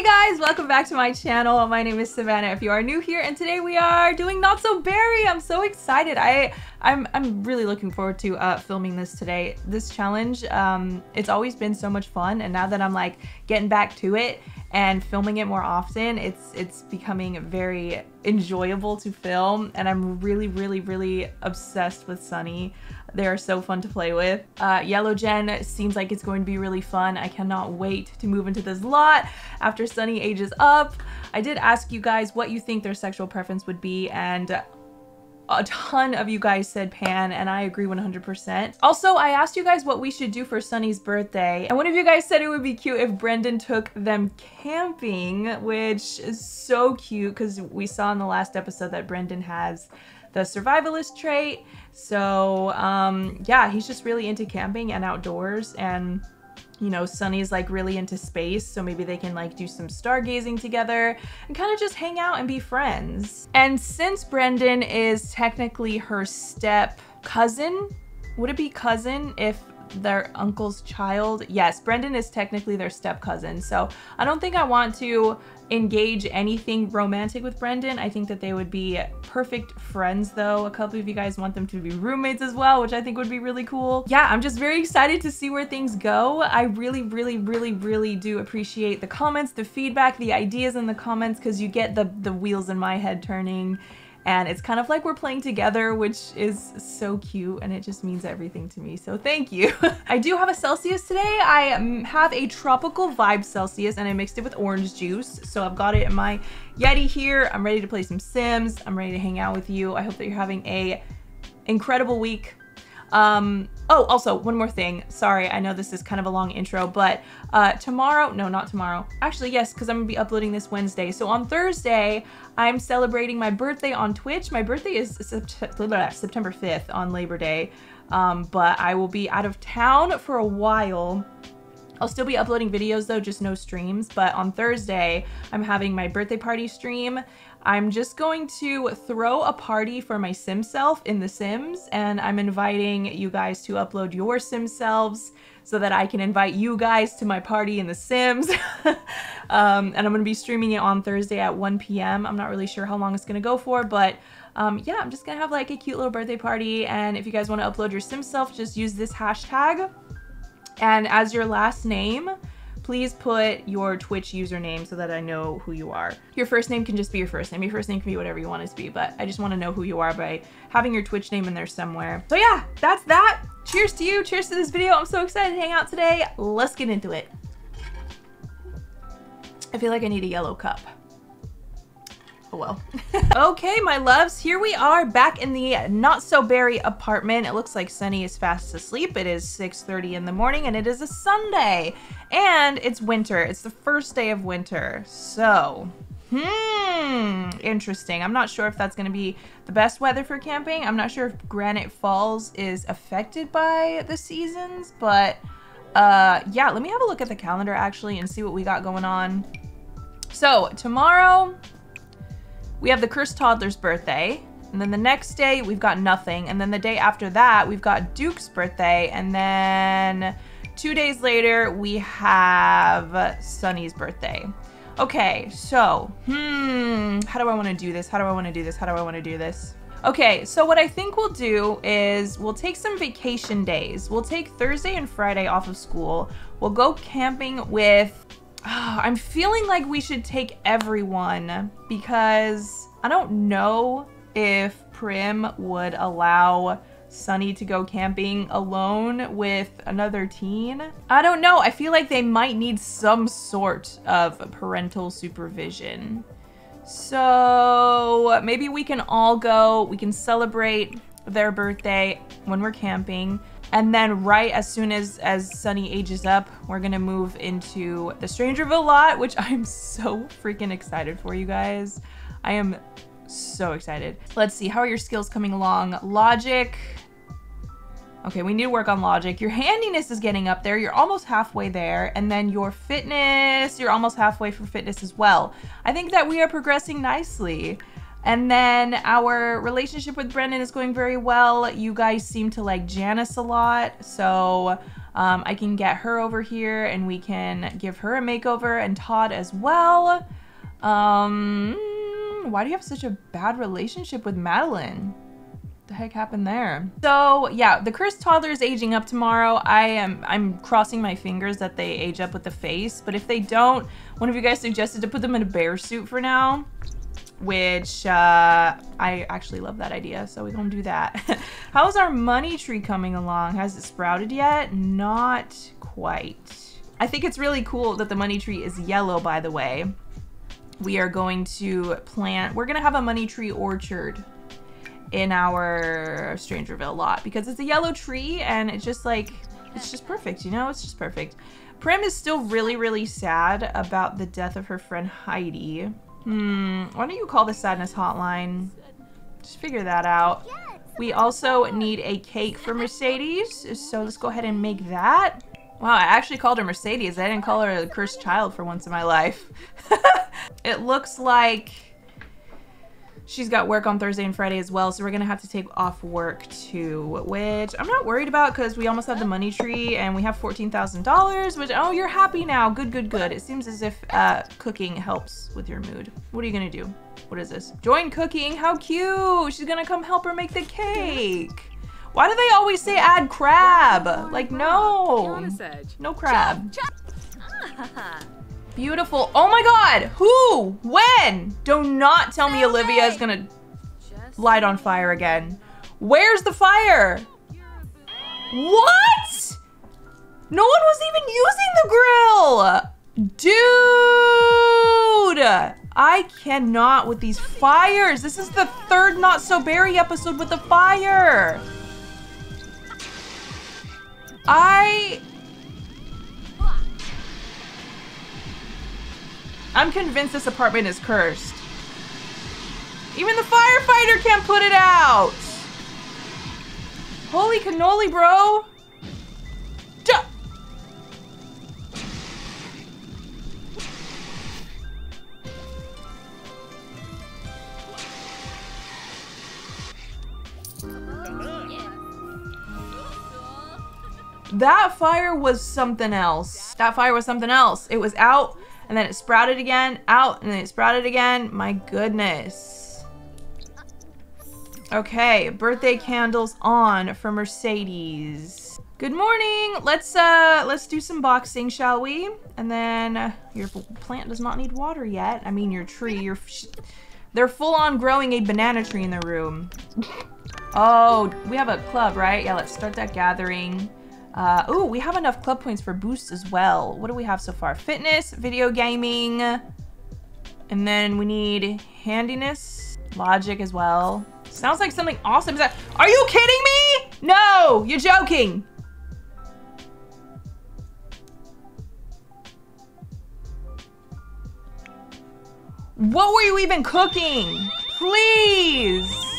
Hey guys, welcome back to my channel. My name is Savannah if you are new here and today we are doing Not So Berry. I'm so excited. I, I'm, I'm really looking forward to uh, filming this today. This challenge, um, it's always been so much fun and now that I'm like getting back to it and filming it more often, it's it's becoming very enjoyable to film and I'm really, really, really obsessed with Sunny. They are so fun to play with. Uh, Yellow Gen seems like it's going to be really fun. I cannot wait to move into this lot after Sunny ages up. I did ask you guys what you think their sexual preference would be and a ton of you guys said Pan, and I agree 100%. Also, I asked you guys what we should do for Sunny's birthday, and one of you guys said it would be cute if Brendan took them camping, which is so cute because we saw in the last episode that Brendan has the survivalist trait. So, um, yeah, he's just really into camping and outdoors, and you know, Sunny's like really into space, so maybe they can like do some stargazing together and kind of just hang out and be friends. And since Brendan is technically her step cousin, would it be cousin if their uncle's child? Yes, Brendan is technically their step cousin, so I don't think I want to engage anything romantic with Brendan. I think that they would be perfect friends though. A couple of you guys want them to be roommates as well, which I think would be really cool. Yeah, I'm just very excited to see where things go. I really, really, really, really do appreciate the comments, the feedback, the ideas in the comments because you get the, the wheels in my head turning and it's kind of like we're playing together which is so cute and it just means everything to me. So thank you. I do have a Celsius today. I um, have a tropical vibe Celsius and I mixed it with orange juice. So I've got it in my Yeti here. I'm ready to play some Sims. I'm ready to hang out with you. I hope that you're having a incredible week um, oh, also one more thing. Sorry, I know this is kind of a long intro, but uh, tomorrow, no, not tomorrow. Actually, yes, because I'm gonna be uploading this Wednesday. So on Thursday, I'm celebrating my birthday on Twitch. My birthday is September 5th on Labor Day, um, but I will be out of town for a while. I'll still be uploading videos though, just no streams. But on Thursday, I'm having my birthday party stream. I'm just going to throw a party for my sim self in The Sims and I'm inviting you guys to upload your sim selves so that I can invite you guys to my party in The Sims. um, and I'm going to be streaming it on Thursday at 1 p.m. I'm not really sure how long it's going to go for, but um, yeah, I'm just going to have like a cute little birthday party. And if you guys want to upload your sim self, just use this hashtag. And as your last name, please put your Twitch username so that I know who you are. Your first name can just be your first name. Your first name can be whatever you want it to be, but I just want to know who you are by having your Twitch name in there somewhere. So yeah, that's that. Cheers to you. Cheers to this video. I'm so excited to hang out today. Let's get into it. I feel like I need a yellow cup. Oh well. okay, my loves, here we are back in the not so berry apartment. It looks like Sunny is fast asleep. It is 6.30 in the morning and it is a Sunday. And it's winter. It's the first day of winter. So, hmm, interesting. I'm not sure if that's going to be the best weather for camping. I'm not sure if Granite Falls is affected by the seasons, but uh, yeah, let me have a look at the calendar actually and see what we got going on. So, tomorrow we have the cursed toddler's birthday. And then the next day, we've got nothing. And then the day after that, we've got Duke's birthday. And then two days later, we have Sunny's birthday. Okay, so, hmm, how do I want to do this? How do I want to do this? How do I want to do this? Okay, so what I think we'll do is we'll take some vacation days. We'll take Thursday and Friday off of school. We'll go camping with Oh, I'm feeling like we should take everyone because I don't know if Prim would allow Sunny to go camping alone with another teen. I don't know. I feel like they might need some sort of parental supervision. So maybe we can all go. We can celebrate their birthday when we're camping. And then right as soon as, as Sunny ages up, we're gonna move into the Strangerville lot, which I'm so freaking excited for you guys. I am so excited. Let's see, how are your skills coming along? Logic. Okay, we need to work on logic. Your handiness is getting up there. You're almost halfway there. And then your fitness, you're almost halfway for fitness as well. I think that we are progressing nicely. And then our relationship with Brendan is going very well. You guys seem to like Janice a lot. So Um, I can get her over here and we can give her a makeover and Todd as well. Um, why do you have such a bad relationship with Madeline? What the heck happened there? So yeah, the cursed toddler is aging up tomorrow. I am I'm crossing my fingers that they age up with the face, but if they don't, one of you guys suggested to put them in a bear suit for now, which uh, I actually love that idea, so we're gonna do that. How's our money tree coming along? Has it sprouted yet? Not quite. I think it's really cool that the money tree is yellow, by the way. We are going to plant, we're gonna have a money tree orchard in our Strangerville lot because it's a yellow tree and it's just like, it's just perfect, you know? It's just perfect. Prim is still really, really sad about the death of her friend Heidi. Hmm, why don't you call the sadness hotline? Just figure that out. We also need a cake for Mercedes, so let's go ahead and make that. Wow, I actually called her Mercedes. I didn't call her a cursed child for once in my life. it looks like She's got work on Thursday and Friday as well, so we're gonna have to take off work too, which I'm not worried about because we almost have the money tree and we have $14,000, which, oh, you're happy now. Good, good, good. It seems as if uh, cooking helps with your mood. What are you gonna do? What is this? Join cooking, how cute. She's gonna come help her make the cake. Why do they always say add crab? Like, no. No crab. Beautiful. Oh my god! Who? When? Do not tell me Olivia is gonna light on fire again. Where's the fire? What? No one was even using the grill! Dude! I cannot with these fires. This is the third Not So Berry episode with the fire. I I'm convinced this apartment is cursed. Even the firefighter can't put it out! Holy cannoli, bro! That fire was something else. That fire was something else. It was out and then it sprouted again, out, and then it sprouted again. My goodness. Okay, birthday candles on for Mercedes. Good morning. Let's uh let's do some boxing, shall we? And then uh, your plant does not need water yet. I mean your tree, your they're full on growing a banana tree in the room. Oh, we have a club, right? Yeah, let's start that gathering. Uh, oh, we have enough club points for boosts as well. What do we have so far? Fitness, video gaming, and then we need handiness, logic as well. Sounds like something awesome. Is that, are you kidding me? No, you're joking. What were you even cooking? Please.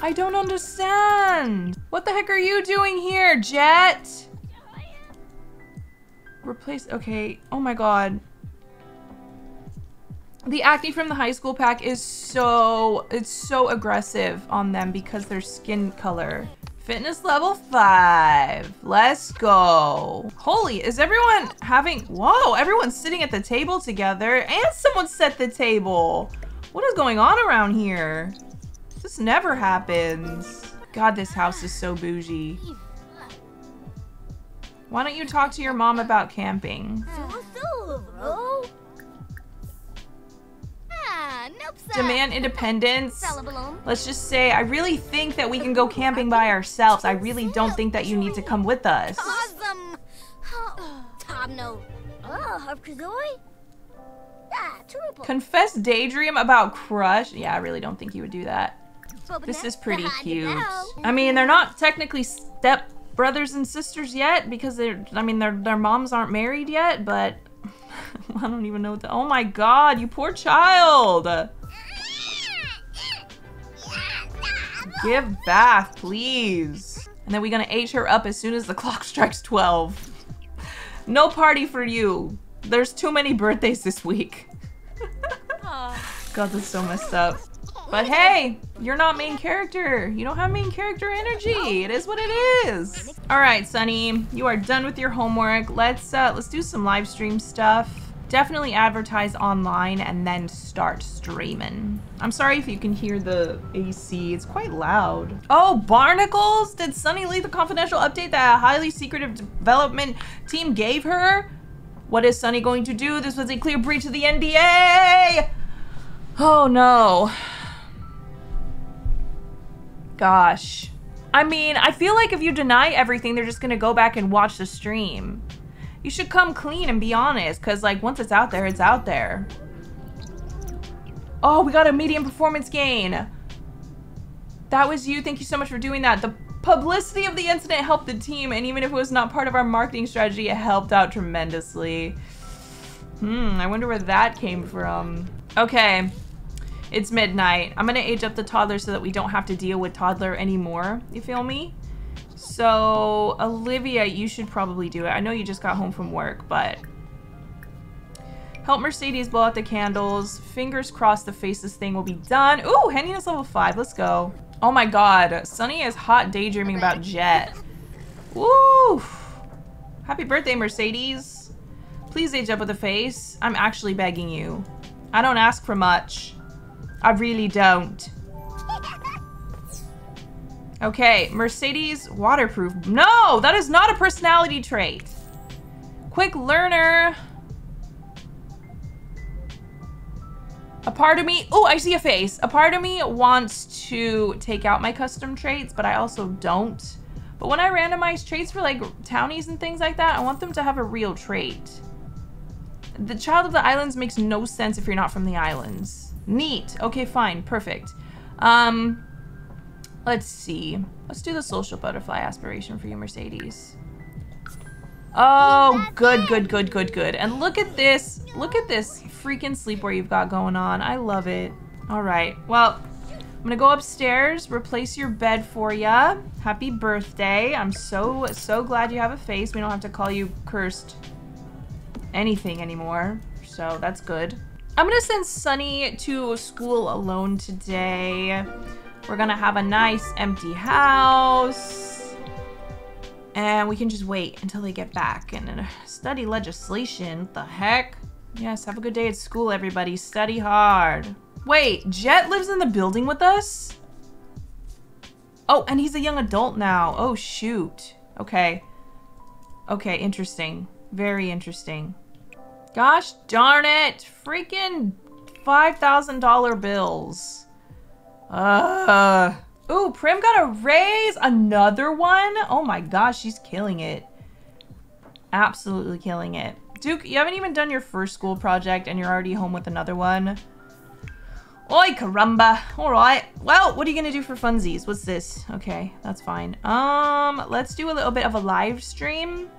I don't understand. What the heck are you doing here, Jet? Replace, okay. Oh my god. The acne from the high school pack is so, it's so aggressive on them because their skin color. Fitness level five. Let's go. Holy, is everyone having, whoa, everyone's sitting at the table together and someone set the table. What is going on around here? This never happens. God, this house is so bougie. Why don't you talk to your mom about camping? Demand independence. Let's just say, I really think that we can go camping by ourselves. I really don't think that you need to come with us. Confess daydream about crush? Yeah, I really don't think you would do that. This is pretty cute. I mean, they're not technically step brothers and sisters yet because they're, I mean, their, their moms aren't married yet, but I don't even know what the, oh my god, you poor child. Give bath, please. And then we're gonna age her up as soon as the clock strikes 12. No party for you. There's too many birthdays this week. God, that's so messed up. But hey, you're not main character. You don't have main character energy. It is what it is. All right, Sunny, you are done with your homework. Let's uh, let's do some live stream stuff. Definitely advertise online and then start streaming. I'm sorry if you can hear the AC. It's quite loud. Oh, barnacles? Did Sunny leave the confidential update that a highly secretive development team gave her? What is Sunny going to do? This was a clear breach of the NDA! Oh no. Gosh. I mean, I feel like if you deny everything, they're just gonna go back and watch the stream. You should come clean and be honest, because, like, once it's out there, it's out there. Oh, we got a medium performance gain. That was you. Thank you so much for doing that. The publicity of the incident helped the team, and even if it was not part of our marketing strategy, it helped out tremendously. Hmm, I wonder where that came from. Okay, it's midnight. I'm gonna age up the toddler so that we don't have to deal with toddler anymore. You feel me? So, Olivia, you should probably do it. I know you just got home from work, but... Help Mercedes blow out the candles. Fingers crossed the faces thing will be done. Ooh, Handiness level 5. Let's go. Oh my god. Sunny is hot daydreaming about Jet. Woo! Happy birthday, Mercedes. Please age up with a face. I'm actually begging you. I don't ask for much. I really don't. Okay, Mercedes waterproof. No, that is not a personality trait. Quick learner. A part of me, oh, I see a face. A part of me wants to take out my custom traits, but I also don't. But when I randomize traits for like townies and things like that, I want them to have a real trait. The Child of the Islands makes no sense if you're not from the islands. Neat. Okay, fine. Perfect. Um, Let's see. Let's do the social butterfly aspiration for you, Mercedes. Oh, good, good, good, good, good. And look at this. Look at this freaking sleepwear you've got going on. I love it. All right. Well, I'm going to go upstairs, replace your bed for ya. Happy birthday. I'm so, so glad you have a face. We don't have to call you cursed anything anymore. So that's good. I'm to send Sunny to school alone today. We're gonna have a nice empty house. And we can just wait until they get back and study legislation. What the heck? Yes, have a good day at school, everybody. Study hard. Wait, Jet lives in the building with us? Oh, and he's a young adult now. Oh, shoot. Okay. Okay, interesting. Very interesting. Gosh darn it. Freaking $5,000 bills. Uh. Ooh, Prim got a raise. Another one? Oh my gosh, she's killing it. Absolutely killing it. Duke, you haven't even done your first school project and you're already home with another one. Oi, caramba. All right. Well, what are you going to do for funsies? What's this? Okay, that's fine. Um, let's do a little bit of a live stream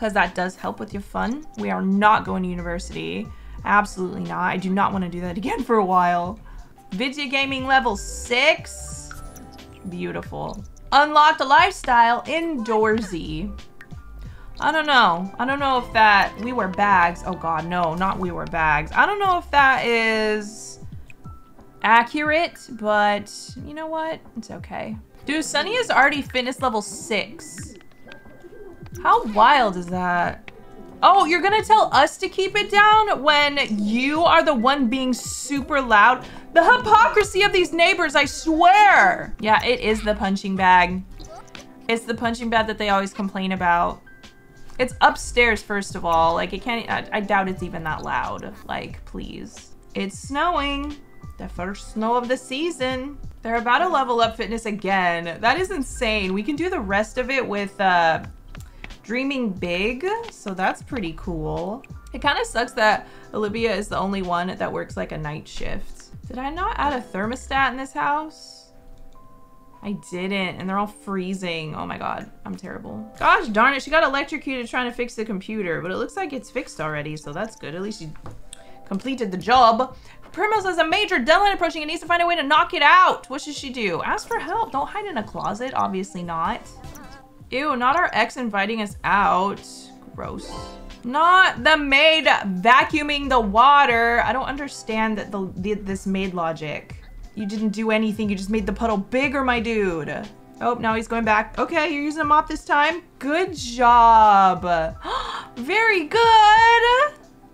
because that does help with your fun. We are not going to university. Absolutely not. I do not want to do that again for a while. Video gaming level 6. Beautiful. Unlocked a lifestyle indoorsy. I don't know. I don't know if that... We wear bags. Oh god, no. Not we wear bags. I don't know if that is accurate, but you know what? It's okay. Dude, Sunny is already fitness level 6. How wild is that? Oh, you're gonna tell us to keep it down when you are the one being super loud? The hypocrisy of these neighbors, I swear. Yeah, it is the punching bag. It's the punching bag that they always complain about. It's upstairs, first of all. Like, it can't, I, I doubt it's even that loud. Like, please. It's snowing. The first snow of the season. They're about to level up fitness again. That is insane. We can do the rest of it with uh, dreaming big. So that's pretty cool. It kind of sucks that Olivia is the only one that works like a night shift. Did I not add a thermostat in this house? I didn't, and they're all freezing. Oh my god, I'm terrible. Gosh darn it, she got electrocuted trying to fix the computer, but it looks like it's fixed already, so that's good. At least she completed the job. Primrose has a major deadline approaching and needs to find a way to knock it out. What should she do? Ask for help. Don't hide in a closet. Obviously not. Ew, not our ex inviting us out. Gross. Not the maid vacuuming the water. I don't understand the, the, this maid logic. You didn't do anything. You just made the puddle bigger, my dude. Oh, now he's going back. Okay, you're using a mop this time. Good job. Very good.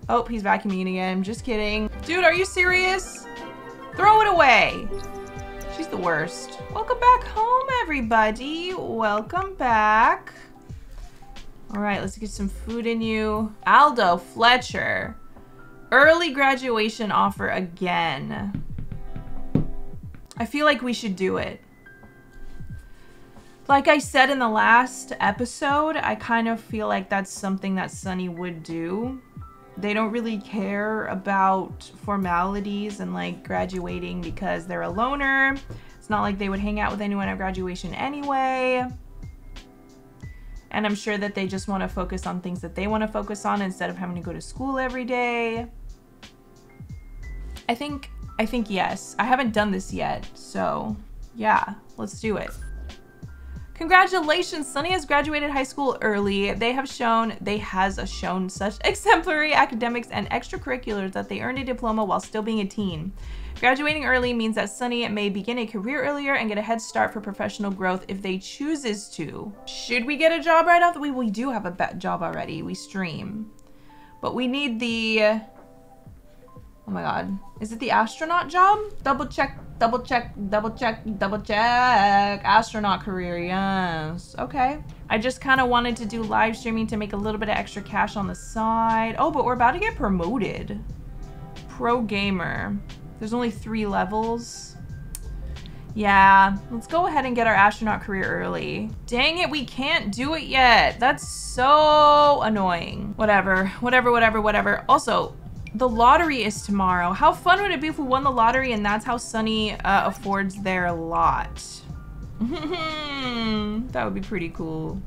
Oh, he's vacuuming again. Just kidding. Dude, are you serious? Throw it away. She's the worst. Welcome back home, everybody. Welcome back. All right, let's get some food in you. Aldo Fletcher. Early graduation offer again. I feel like we should do it. Like I said in the last episode, I kind of feel like that's something that Sunny would do. They don't really care about formalities and like graduating because they're a loner. It's not like they would hang out with anyone at graduation anyway. And I'm sure that they just want to focus on things that they want to focus on instead of having to go to school every day. I think, I think yes. I haven't done this yet, so yeah, let's do it. Congratulations, Sunny has graduated high school early. They have shown, they has shown such exemplary academics and extracurriculars that they earned a diploma while still being a teen. Graduating early means that Sunny may begin a career earlier and get a head start for professional growth if they chooses to. Should we get a job right off way? We do have a bet job already. We stream. But we need the... Oh my god. Is it the astronaut job? Double check Double check, double check, double check. Astronaut career, yes. Okay. I just kind of wanted to do live streaming to make a little bit of extra cash on the side. Oh, but we're about to get promoted. Pro gamer. There's only three levels. Yeah, let's go ahead and get our astronaut career early. Dang it, we can't do it yet. That's so annoying. Whatever, whatever, whatever, whatever. Also, the lottery is tomorrow. How fun would it be if we won the lottery and that's how Sunny uh, affords their lot? that would be pretty cool.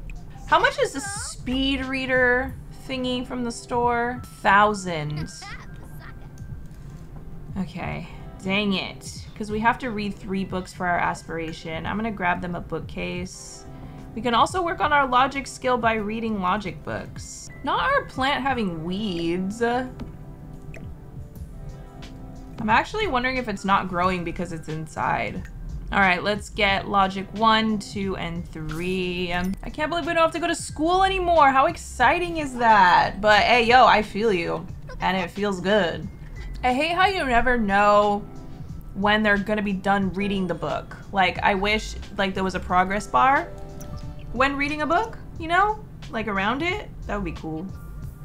How much is the speed reader thingy from the store? Thousand. Okay. Dang it. Because we have to read three books for our aspiration. I'm going to grab them a bookcase. We can also work on our logic skill by reading logic books. Not our plant having weeds. I'm actually wondering if it's not growing because it's inside. All right, let's get logic one, two, and three. Um, I can't believe we don't have to go to school anymore. How exciting is that? But hey, yo, I feel you. And it feels good. I hate how you never know when they're gonna be done reading the book. Like, I wish like there was a progress bar when reading a book, you know? Like around it. That would be cool.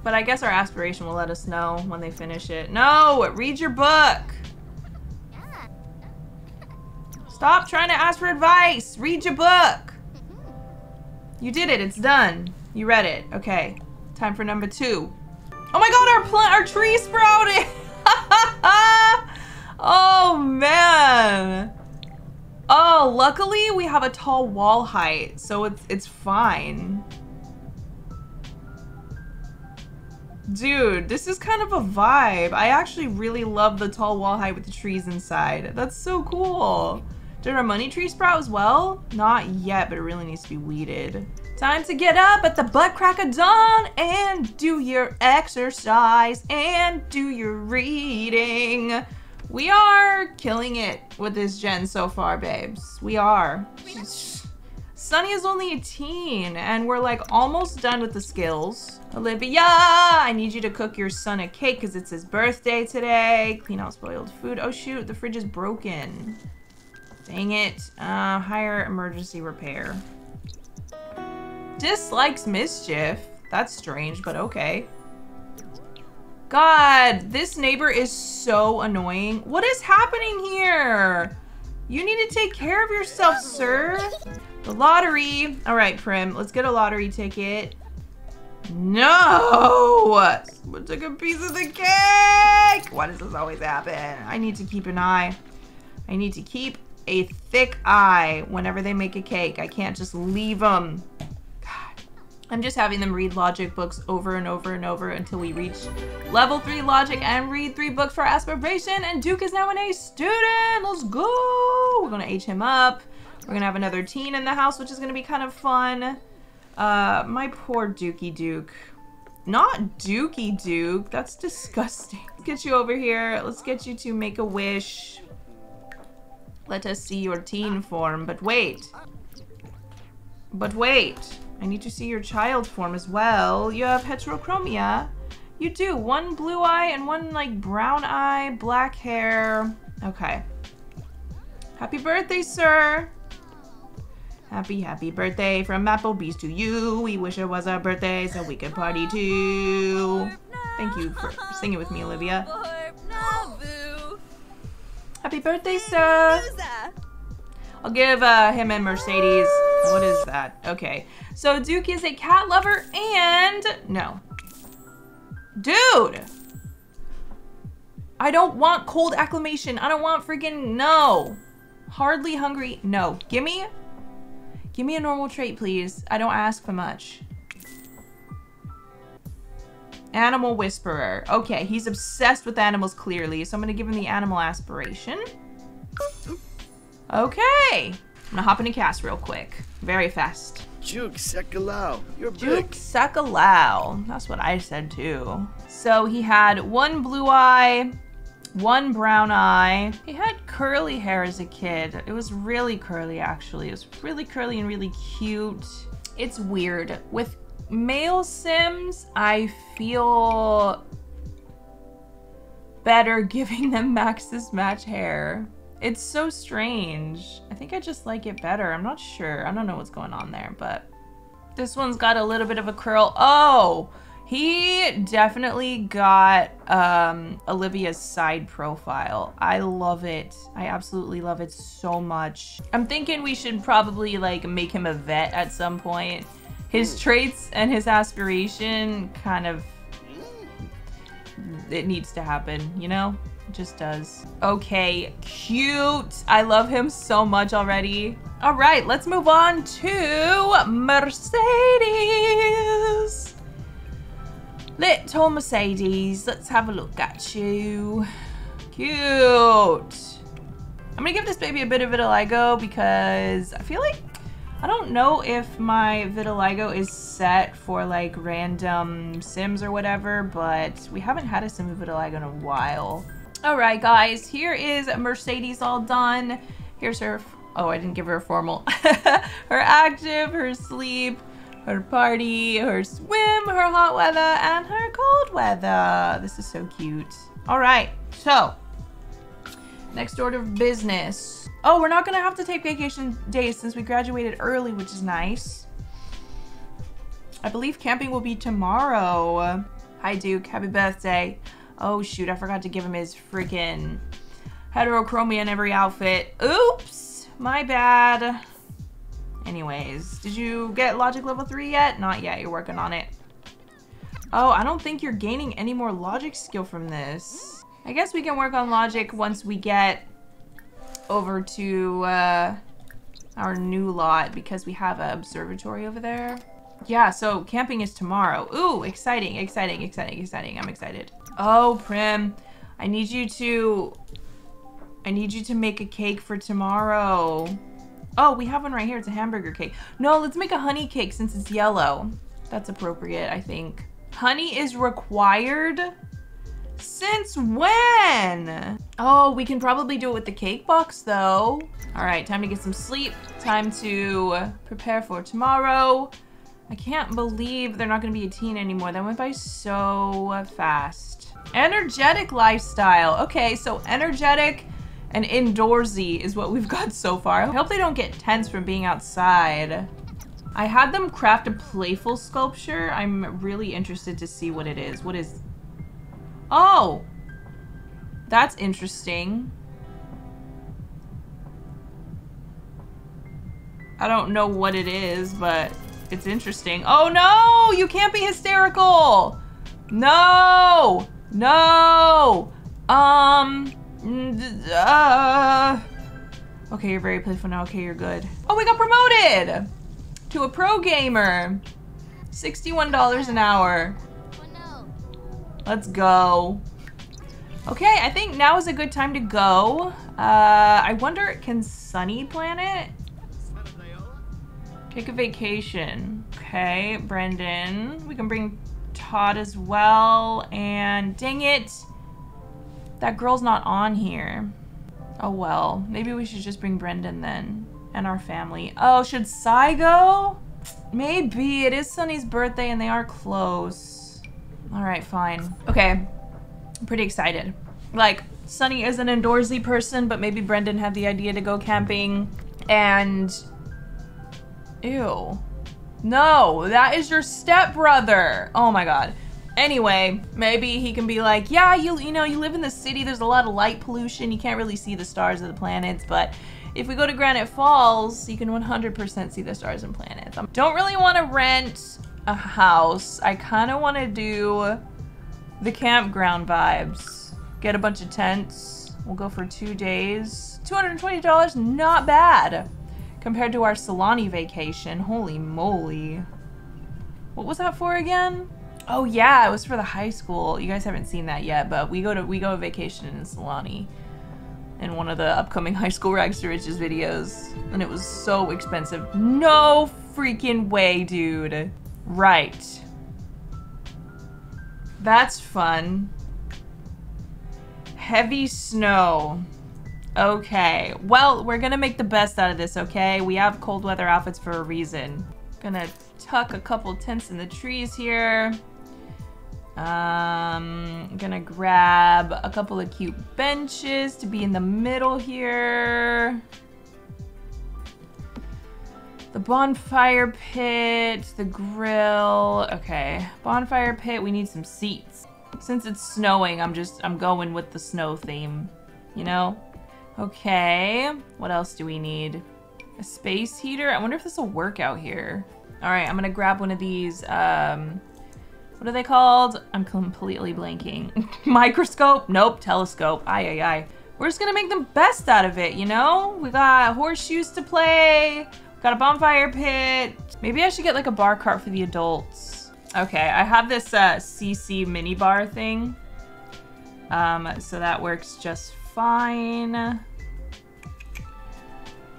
But I guess our aspiration will let us know when they finish it. No! Read your book! Stop trying to ask for advice! Read your book! You did it. It's done. You read it. Okay. Time for number two. Oh my god, our plant, our tree sprouted! oh, man. Oh, luckily we have a tall wall height, so it's it's fine. Dude, this is kind of a vibe. I actually really love the tall wall height with the trees inside. That's so cool. Did our money tree sprout as well? Not yet, but it really needs to be weeded. Time to get up at the butt crack of dawn and do your exercise and do your reading. We are killing it with this gen so far, babes. We are. Sunny is only a teen, and we're like almost done with the skills. Olivia, I need you to cook your son a cake because it's his birthday today. Clean out spoiled food. Oh shoot, the fridge is broken. Dang it. Uh, hire emergency repair. Dislikes mischief. That's strange, but okay. God, this neighbor is so annoying. What is happening here? You need to take care of yourself, sir. The lottery. All right, Prim, let's get a lottery ticket. No! Someone took a piece of the cake! Why does this always happen? I need to keep an eye. I need to keep a thick eye whenever they make a cake. I can't just leave them. God. I'm just having them read logic books over and over and over until we reach level 3 logic and read 3 books for aspiration. And Duke is now an A student! Let's go! We're gonna age him up. We're gonna have another teen in the house, which is gonna be kind of fun. Uh, my poor Dookie Duke. Not Dookie Duke. That's disgusting. Let's get you over here. Let's get you to make a wish. Let us see your teen form, but wait. But wait. I need to see your child form as well. You have heterochromia. You do. One blue eye and one like brown eye, black hair. Okay. Happy birthday, sir. Happy, happy birthday from Applebee's to you. We wish it was our birthday so we could party too. Thank you for singing with me, Olivia. Happy birthday, sir. I'll give uh, him and Mercedes. What is that? Okay. So Duke is a cat lover and... No. Dude! I don't want cold acclimation. I don't want freaking... No. Hardly hungry. No. Gimme Give me a normal trait, please. I don't ask for much. Animal Whisperer. Okay, he's obsessed with animals, clearly. So I'm going to give him the Animal Aspiration. Okay. I'm to hop into CAS real quick. Very fast. Juke Sekalau. You're Juke big. Sekalau. That's what I said, too. So he had one blue eye, one brown eye. He had curly hair as a kid. It was really curly, actually. It was really curly and really cute. It's weird. With male Sims, I feel better giving them Maxis Match hair. It's so strange. I think I just like it better. I'm not sure. I don't know what's going on there, but this one's got a little bit of a curl. Oh! He definitely got um, Olivia's side profile. I love it. I absolutely love it so much. I'm thinking we should probably like make him a vet at some point. His traits and his aspiration kind of, it needs to happen, you know? It just does. Okay, cute. I love him so much already. All right, let's move on to Mercedes. Little Mercedes, let's have a look at you. Cute. I'm gonna give this baby a bit of vitiligo because I feel like, I don't know if my vitiligo is set for like random sims or whatever, but we haven't had a sim with vitiligo in a while. All right, guys, here is Mercedes all done. Here's her, oh, I didn't give her a formal. her active, her sleep, her party, her swim, her hot weather, and her cold weather. This is so cute. All right, so next order of business. Oh, we're not gonna have to take vacation days since we graduated early, which is nice. I believe camping will be tomorrow. Hi, Duke. Happy birthday. Oh, shoot. I forgot to give him his freaking heterochromia in every outfit. Oops. My bad. Anyways, did you get logic level 3 yet? Not yet, you're working on it. Oh, I don't think you're gaining any more logic skill from this. I guess we can work on logic once we get over to uh, our new lot because we have an observatory over there. Yeah, so camping is tomorrow. Ooh, exciting, exciting, exciting, exciting. I'm excited. Oh, Prim, I need you to... I need you to make a cake for tomorrow. Oh, we have one right here. It's a hamburger cake. No, let's make a honey cake since it's yellow. That's appropriate, I think. Honey is required? Since when? Oh, we can probably do it with the cake box though. All right, time to get some sleep. Time to prepare for tomorrow. I can't believe they're not gonna be a teen anymore. That went by so fast. Energetic lifestyle. Okay, so energetic and indoorsy is what we've got so far. I hope they don't get tense from being outside. I had them craft a playful sculpture. I'm really interested to see what it is. What is... Oh! That's interesting. I don't know what it is, but it's interesting. Oh no! You can't be hysterical! No! No! Um... Uh, okay, you're very playful now. Okay, you're good. Oh, we got promoted to a pro gamer. $61 an hour. Let's go. Okay, I think now is a good time to go. Uh, I wonder, can Sunny plan it? Take a vacation. Okay, Brendan. We can bring Todd as well. And dang it. That girl's not on here. Oh well, maybe we should just bring Brendan then. And our family. Oh, should Sai go? Maybe. It is Sunny's birthday and they are close. Alright, fine. Okay. I'm pretty excited. Like, Sunny is an indoorsy person, but maybe Brendan had the idea to go camping. And... Ew. No, that is your stepbrother. Oh my god. Anyway, maybe he can be like, yeah, you you know, you live in the city, there's a lot of light pollution, you can't really see the stars or the planets, but if we go to Granite Falls, you can 100% see the stars and planets. I don't really want to rent a house. I kind of want to do the campground vibes. Get a bunch of tents. We'll go for two days. $220, not bad. Compared to our Sulani vacation. Holy moly. What was that for again? Oh yeah, it was for the high school. You guys haven't seen that yet, but we go to we go on vacation in Sulani in one of the upcoming high school rags to riches videos, and it was so expensive. No freaking way, dude. Right. That's fun. Heavy snow. Okay. Well, we're gonna make the best out of this, okay? We have cold weather outfits for a reason. Gonna tuck a couple tents in the trees here. Um, I'm gonna grab a couple of cute benches to be in the middle here. The bonfire pit, the grill. Okay, bonfire pit, we need some seats. Since it's snowing, I'm just, I'm going with the snow theme, you know? Okay, what else do we need? A space heater? I wonder if this will work out here. All right, I'm gonna grab one of these, um, what are they called? I'm completely blanking. Microscope? Nope. Telescope. Aye, aye, aye. We're just gonna make the best out of it, you know? We got horseshoes to play. Got a bonfire pit. Maybe I should get like a bar cart for the adults. Okay, I have this uh, CC mini bar thing. Um, so that works just fine.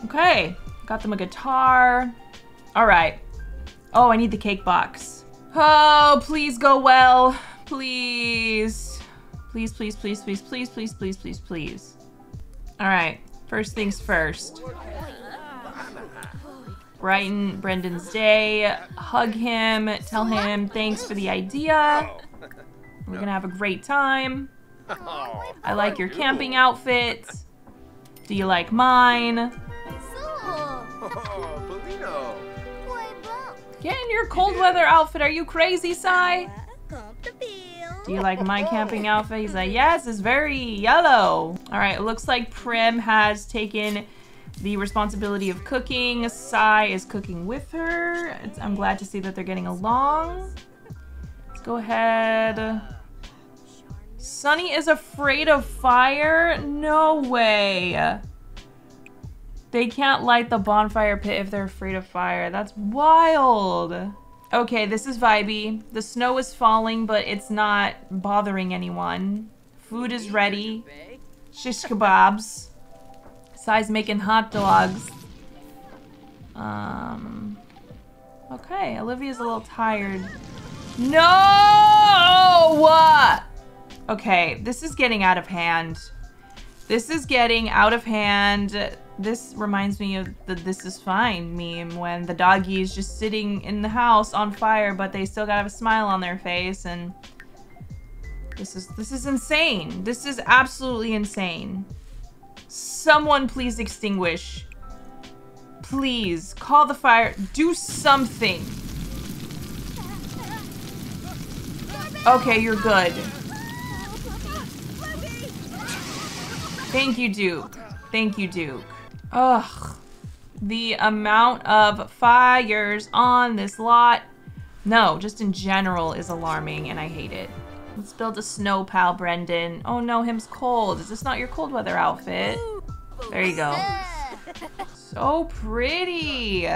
Okay, got them a guitar. All right. Oh, I need the cake box. Oh, please go well. Please. Please, please, please, please, please, please, please, please, please. All right, first things first. Brighten Brendan's day, hug him, tell him thanks for the idea. We're gonna have a great time. Oh, I like your camping outfit. Do you like mine? Get in your cold weather outfit. Are you crazy, Sai? Do you like my camping outfit? He's like, yes, it's very yellow. All right, it looks like Prim has taken the responsibility of cooking. Sai is cooking with her. It's, I'm glad to see that they're getting along. Let's go ahead. Sunny is afraid of fire? No way. They can't light the bonfire pit if they're afraid of fire. That's wild. Okay, this is vibey. The snow is falling, but it's not bothering anyone. Food is ready. Shish kebabs. Sai's making hot dogs. Um. Okay, Olivia's a little tired. No! What? Okay, this is getting out of hand. This is getting out of hand. This reminds me of the This Is Fine meme when the doggy is just sitting in the house on fire, but they still have a smile on their face and this is this is insane. This is absolutely insane. Someone please extinguish. Please, call the fire. Do something. Okay, you're good. Thank you, Duke. Thank you, Duke. Ugh. The amount of fires on this lot. No, just in general is alarming and I hate it. Let's build a snow pal, Brendan. Oh no, him's cold. Is this not your cold weather outfit? There you go. So pretty.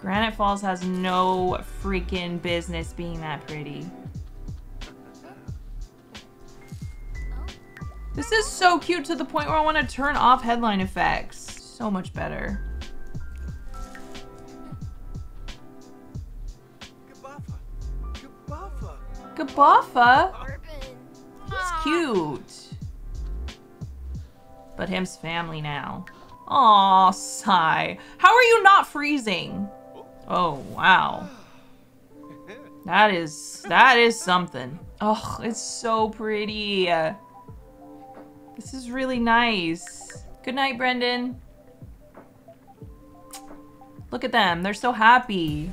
Granite Falls has no freaking business being that pretty. This is so cute to the point where I want to turn off headline effects. So much better. Gabuffa? He's cute. But him's family now. Aw, Sai. How are you not freezing? Oh, wow. That is, that is something. Oh, it's so pretty. This is really nice. Good night, Brendan. Look at them. They're so happy.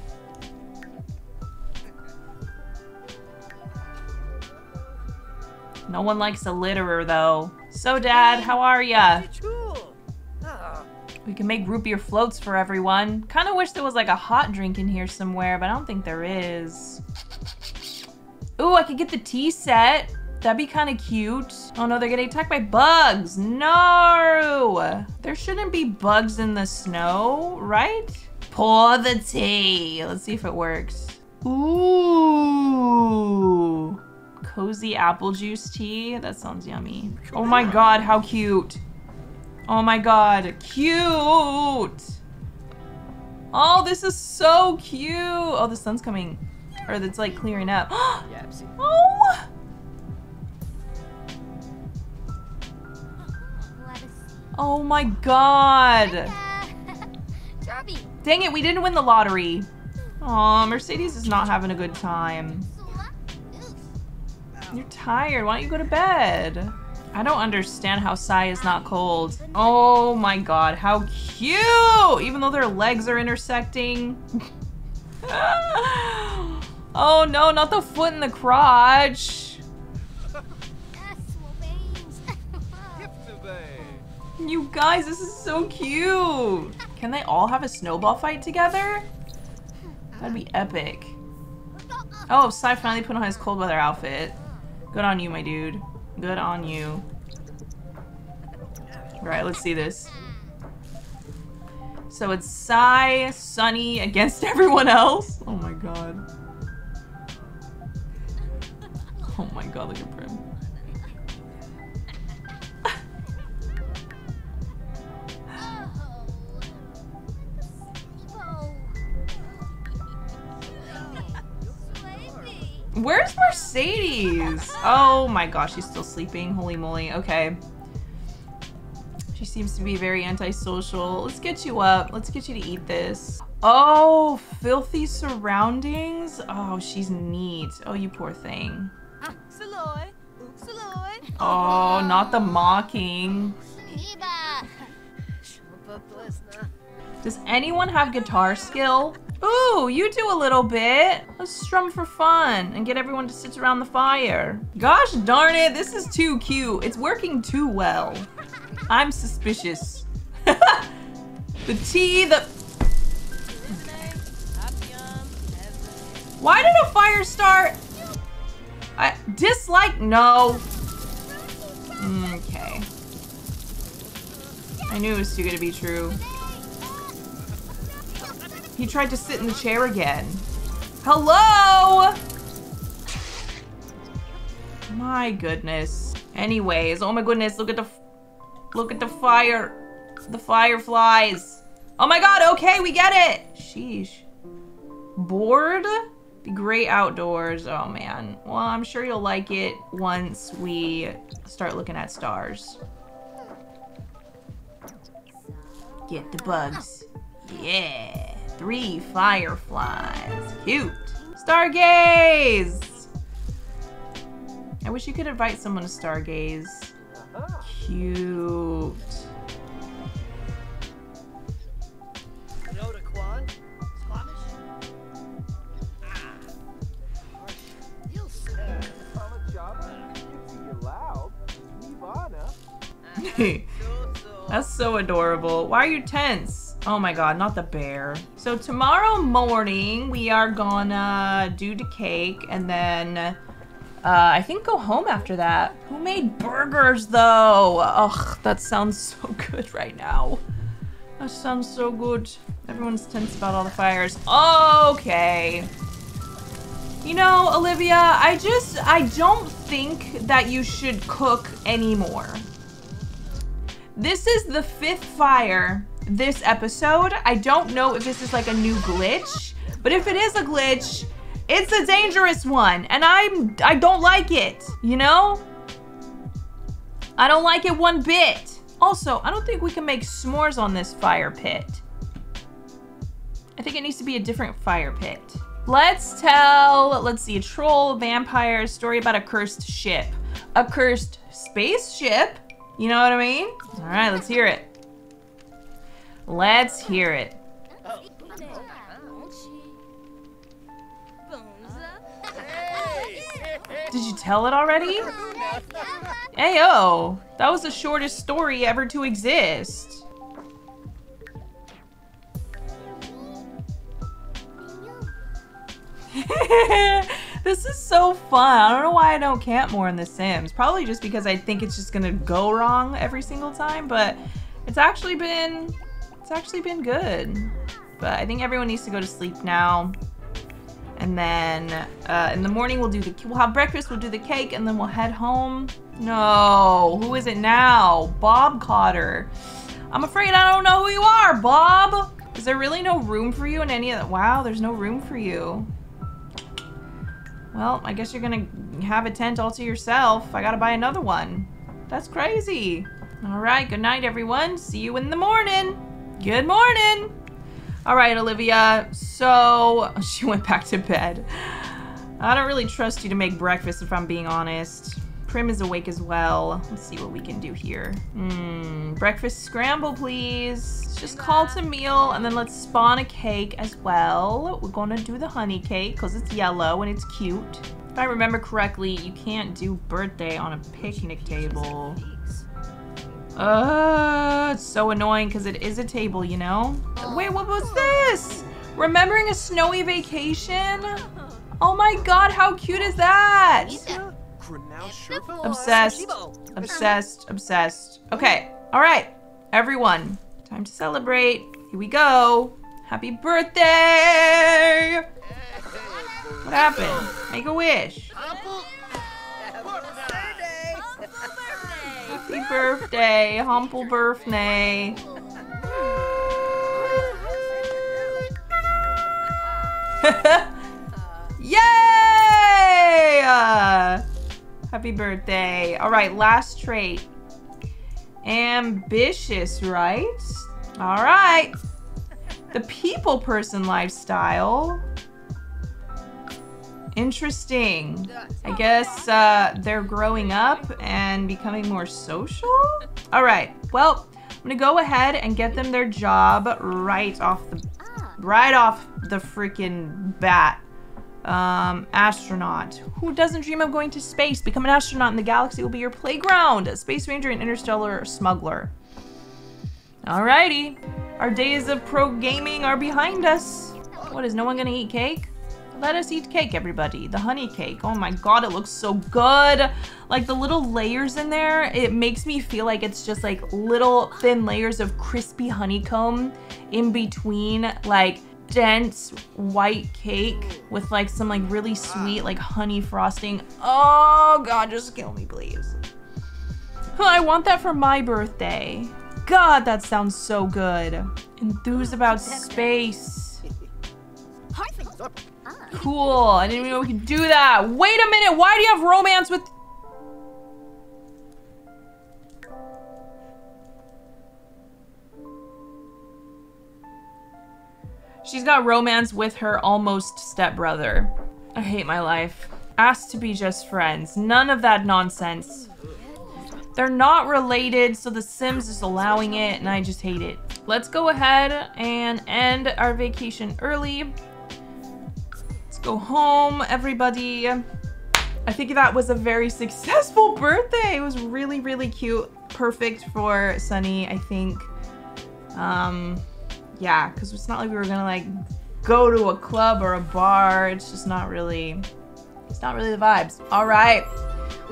No one likes a litterer, though. So, Dad, how are ya? We can make root beer floats for everyone. Kind of wish there was like a hot drink in here somewhere, but I don't think there is. Ooh, I could get the tea set. That'd be kind of cute. Oh no, they're getting attacked by bugs. No! There shouldn't be bugs in the snow, right? Pour the tea. Let's see if it works. Ooh. Cozy apple juice tea. That sounds yummy. Oh my god, how cute. Oh my god, cute! Oh, this is so cute! Oh, the sun's coming. Or it's like clearing up. oh! Oh my god! Dang it, we didn't win the lottery. Aw, Mercedes is not having a good time. You're tired. Why don't you go to bed? I don't understand how Sai is not cold. Oh my god, how cute! Even though their legs are intersecting. oh no, not the foot in the crotch. You guys, this is so cute. Can they all have a snowball fight together? That'd be epic. Oh, Sai finally put on his cold weather outfit. Good on you, my dude. Good on you. Right, let's see this. So it's Sai, Sunny against everyone else. Oh my god. Oh my god, look at Prim. Where's Mercedes? Oh my gosh, she's still sleeping. Holy moly. Okay. She seems to be very antisocial. Let's get you up. Let's get you to eat this. Oh, filthy surroundings. Oh, she's neat. Oh, you poor thing. Oh, not the mocking. Does anyone have guitar skill? Ooh, you do a little bit. Let's strum for fun and get everyone to sit around the fire. Gosh darn it, this is too cute. It's working too well. I'm suspicious. the tea, the... Why did a fire start? I dislike, no. Mm, okay. I knew it was too good to be true. He tried to sit in the chair again. Hello? My goodness. Anyways, oh my goodness, look at the look at the fire. The fireflies. Oh my god, okay, we get it. Sheesh. Bored? The great outdoors. Oh man. Well, I'm sure you'll like it once we start looking at stars. Get the bugs. Yeah. Three fireflies. Cute. Stargaze! I wish you could invite someone to Stargaze. Cute. That's so adorable. Why are you tense? Oh my god, not the bear. So tomorrow morning, we are gonna do the cake and then uh, I think go home after that. Who made burgers though? Ugh, that sounds so good right now. That sounds so good. Everyone's tense about all the fires. Okay. You know, Olivia, I just, I don't think that you should cook anymore. This is the fifth fire this episode. I don't know if this is like a new glitch, but if it is a glitch, it's a dangerous one, and I'm I don't like it, you know? I don't like it one bit. Also, I don't think we can make s'mores on this fire pit. I think it needs to be a different fire pit. Let's tell, let's see, a troll vampire story about a cursed ship. A cursed spaceship? You know what I mean? All right, let's hear it. Let's hear it. Did you tell it already? Ayo, that was the shortest story ever to exist. this is so fun. I don't know why I don't camp more in The Sims. Probably just because I think it's just gonna go wrong every single time, but it's actually been, it's actually been good. But I think everyone needs to go to sleep now. And then uh, in the morning we'll do the, we'll have breakfast, we'll do the cake, and then we'll head home. No, who is it now? Bob Cotter. I'm afraid I don't know who you are, Bob. Is there really no room for you in any of that? Wow, there's no room for you. Well, I guess you're gonna have a tent all to yourself. I gotta buy another one. That's crazy. All right, good night, everyone. See you in the morning. Good morning. All right, Olivia. So she went back to bed. I don't really trust you to make breakfast if I'm being honest. Prim is awake as well. Let's see what we can do here. Hmm, breakfast scramble, please. Just call to meal and then let's spawn a cake as well. We're gonna do the honey cake because it's yellow and it's cute. If I remember correctly, you can't do birthday on a picnic table. Uh, it's so annoying because it is a table, you know? Wait, what was this? Remembering a snowy vacation? Oh my god, how cute is that? Obsessed, obsessed, obsessed. Okay, all right, everyone, time to celebrate. Here we go. Happy birthday! What happened? Make a wish. Birthday, humble birthday. Yay! Uh, happy birthday. All right, last trait. Ambitious, right? All right. The people person lifestyle. Interesting. I guess uh, they're growing up and becoming more social? All right, well, I'm gonna go ahead and get them their job right off the, right off the freaking bat. Um, astronaut. Who doesn't dream of going to space? Become an astronaut and the galaxy will be your playground. A space ranger and interstellar smuggler. Alrighty. Our days of pro gaming are behind us. What, is no one gonna eat cake? Let us eat cake, everybody. The honey cake. Oh my god, it looks so good. Like the little layers in there, it makes me feel like it's just like little thin layers of crispy honeycomb in between like dense white cake with like some like really sweet like honey frosting. Oh god, just kill me, please. I want that for my birthday. God, that sounds so good. Enthused about space. Cool. I didn't even know we could do that. Wait a minute. Why do you have romance with... She's got romance with her almost stepbrother. I hate my life. Asked to be just friends. None of that nonsense. They're not related, so The Sims is allowing it, and I just hate it. Let's go ahead and end our vacation early go home, everybody. I think that was a very successful birthday. It was really, really cute. Perfect for Sunny, I think. Um, yeah, because it's not like we were gonna like go to a club or a bar. It's just not really, it's not really the vibes. All right,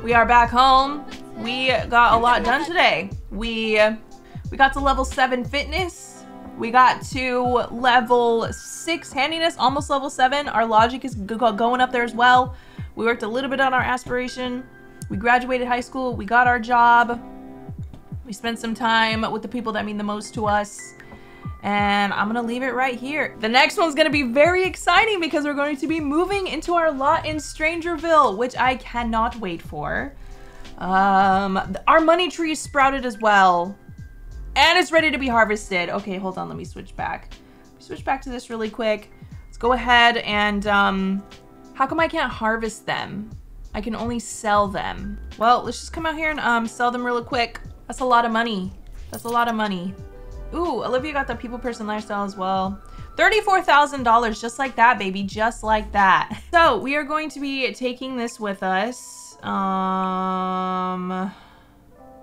we are back home. We got a lot done today. We, we got to level seven fitness. We got to level 6 handiness, almost level 7. Our logic is going up there as well. We worked a little bit on our aspiration. We graduated high school. We got our job. We spent some time with the people that mean the most to us. And I'm gonna leave it right here. The next one's gonna be very exciting because we're going to be moving into our lot in Strangerville, which I cannot wait for. Um, our money tree sprouted as well. And it's ready to be harvested. Okay, hold on. Let me switch back. Switch back to this really quick. Let's go ahead and, um, how come I can't harvest them? I can only sell them. Well, let's just come out here and um, sell them really quick. That's a lot of money. That's a lot of money. Ooh, Olivia got the people person lifestyle as well. $34,000 just like that, baby. Just like that. So we are going to be taking this with us. Um,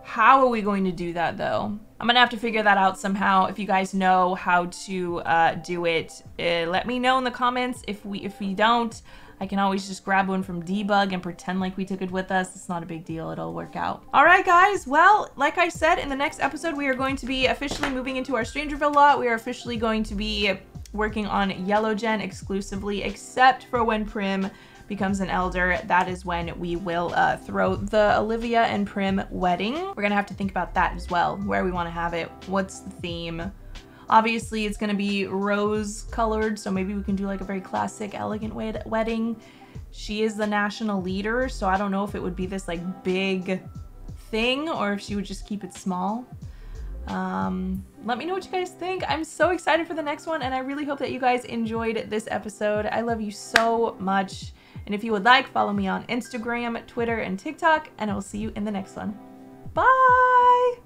how are we going to do that though? I'm gonna have to figure that out somehow. If you guys know how to uh, do it, uh, let me know in the comments. If we if we don't, I can always just grab one from Debug and pretend like we took it with us. It's not a big deal. It'll work out. All right, guys. Well, like I said, in the next episode, we are going to be officially moving into our Strangerville lot. We are officially going to be working on Yellow Gen exclusively, except for when Prim becomes an elder, that is when we will uh, throw the Olivia and Prim wedding. We're gonna have to think about that as well, where we wanna have it, what's the theme, Obviously, it's to be rose colored, so maybe we can do like a very classic, elegant wed wedding. She is the national leader, so I don't know if it would be this like big thing or if she would just keep it small. Um, let me know what you guys think. I'm so excited for the next one, and I really hope that you guys enjoyed this episode. I love you so much. And if you would like, follow me on Instagram, Twitter, and TikTok, and I will see you in the next one. Bye!